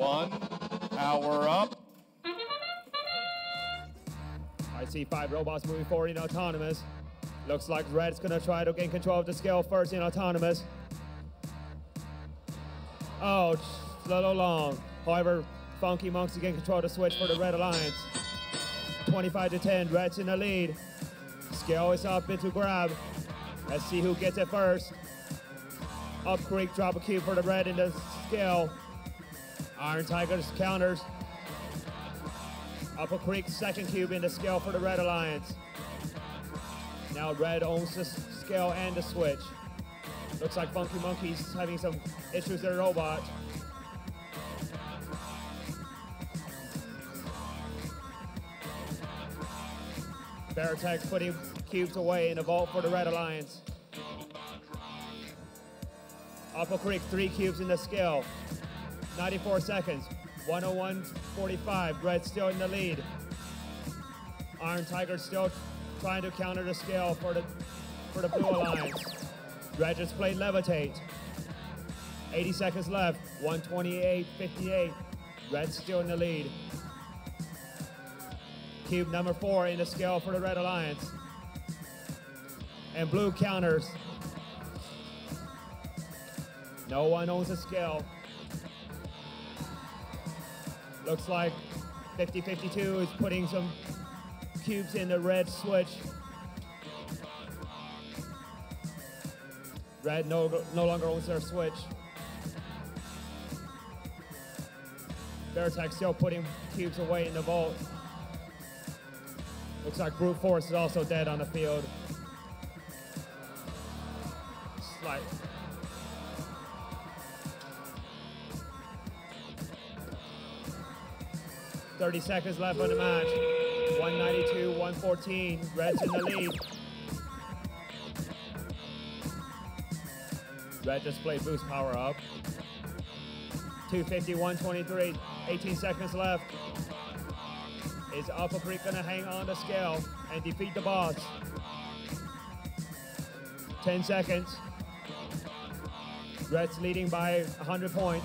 one, power up. I see five robots moving forward in autonomous. Looks like Red's gonna try to gain control of the scale first in autonomous. Oh, a little long. However, Funky Monkeys again control the switch for the Red Alliance. 25 to 10, Red's in the lead. Scale is up into grab. Let's see who gets it first. Up Creek, drop a cube for the Red in the scale. Iron Tigers counters. Up-A-Creek, second cube in the scale for the Red Alliance. Now Red owns the scale and the switch. Looks like Funky Monkey's having some issues with their robot. Baratech putting cubes away in the vault for the Red Alliance. Up-A-Creek, three cubes in the scale. 94 seconds. 101.45. Red still in the lead. Iron Tiger still trying to counter the scale for the for the Blue Alliance. Red just played Levitate. 80 seconds left. 128.58. Red still in the lead. Cube number four in the scale for the Red Alliance. And blue counters. No one owns a scale. Looks like 50-52 is putting some cubes in the red switch. Red no, no longer owns their switch. Veritech still putting cubes away in the vault. Looks like Brute Force is also dead on the field. Slight. Thirty seconds left on the match. 192, 114. Red's in the lead. Red just played boost power up. 250, 123. 18 seconds left. Is Up-A-Creek gonna hang on the scale and defeat the boss? 10 seconds. Red's leading by 100 points.